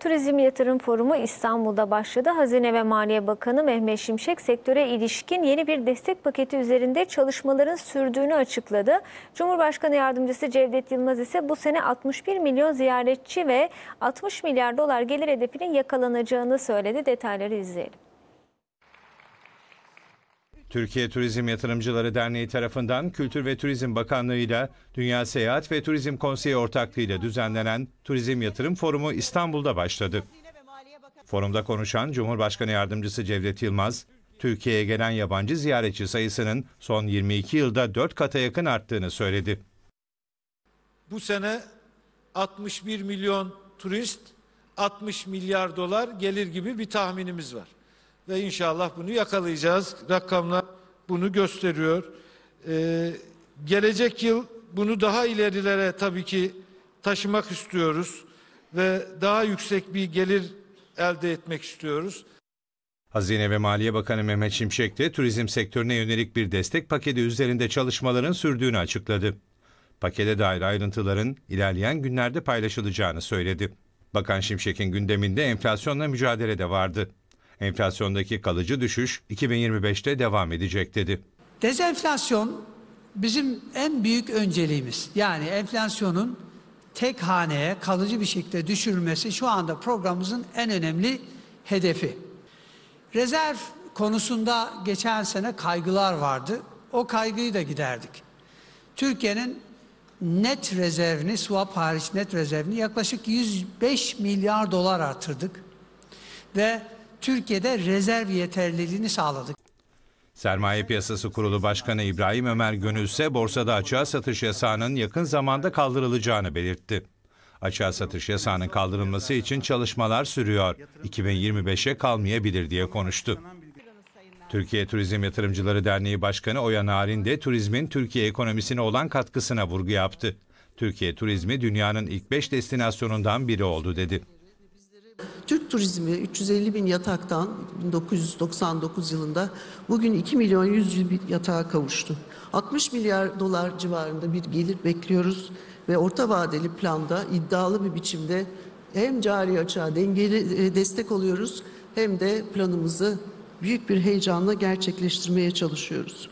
Turizm Yatırım Forumu İstanbul'da başladı. Hazine ve Maliye Bakanı Mehmet Şimşek sektöre ilişkin yeni bir destek paketi üzerinde çalışmaların sürdüğünü açıkladı. Cumhurbaşkanı Yardımcısı Cevdet Yılmaz ise bu sene 61 milyon ziyaretçi ve 60 milyar dolar gelir hedefinin yakalanacağını söyledi. Detayları izleyelim. Türkiye Turizm Yatırımcıları Derneği tarafından Kültür ve Turizm Bakanlığı ile Dünya Seyahat ve Turizm Konseyi ortaklığıyla düzenlenen Turizm Yatırım Forumu İstanbul'da başladı. Forumda konuşan Cumhurbaşkanı Yardımcısı Cevdet Yılmaz, Türkiye'ye gelen yabancı ziyaretçi sayısının son 22 yılda 4 kata yakın arttığını söyledi. Bu sene 61 milyon turist, 60 milyar dolar gelir gibi bir tahminimiz var. Ve inşallah bunu yakalayacağız. Rakamlar bunu gösteriyor. Ee, gelecek yıl bunu daha ilerilere tabii ki taşımak istiyoruz ve daha yüksek bir gelir elde etmek istiyoruz. Hazine ve Maliye Bakanı Mehmet Şimşek de turizm sektörüne yönelik bir destek paketi üzerinde çalışmaların sürdüğünü açıkladı. Pakete dair ayrıntıların ilerleyen günlerde paylaşılacağını söyledi. Bakan Şimşek'in gündeminde enflasyonla mücadele de vardı. Enflasyondaki kalıcı düşüş 2025'te devam edecek dedi. Dezenflasyon bizim en büyük önceliğimiz. Yani enflasyonun tek haneye kalıcı bir şekilde düşürülmesi şu anda programımızın en önemli hedefi. Rezerv konusunda geçen sene kaygılar vardı. O kaygıyı da giderdik. Türkiye'nin net rezervini, swap hariç net rezervini yaklaşık 105 milyar dolar artırdık. Ve Türkiye'de rezerv yeterliliğini sağladık. Sermaye Piyasası Kurulu Başkanı İbrahim Ömer Gönül ise borsada açığa satış yasağının yakın zamanda kaldırılacağını belirtti. Açığa satış yasağının kaldırılması için çalışmalar sürüyor. 2025'e kalmayabilir diye konuştu. Türkiye Turizm Yatırımcıları Derneği Başkanı Oya Narin de turizmin Türkiye ekonomisine olan katkısına vurgu yaptı. Türkiye turizmi dünyanın ilk 5 destinasyonundan biri oldu dedi. Turizmi 350 bin yataktan 1999 yılında bugün 2 milyon 100 bin yatağa kavuştu. 60 milyar dolar civarında bir gelir bekliyoruz ve orta vadeli planda iddialı bir biçimde hem cari açığa dengeli e, destek oluyoruz hem de planımızı büyük bir heyecanla gerçekleştirmeye çalışıyoruz.